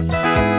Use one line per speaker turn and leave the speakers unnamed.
you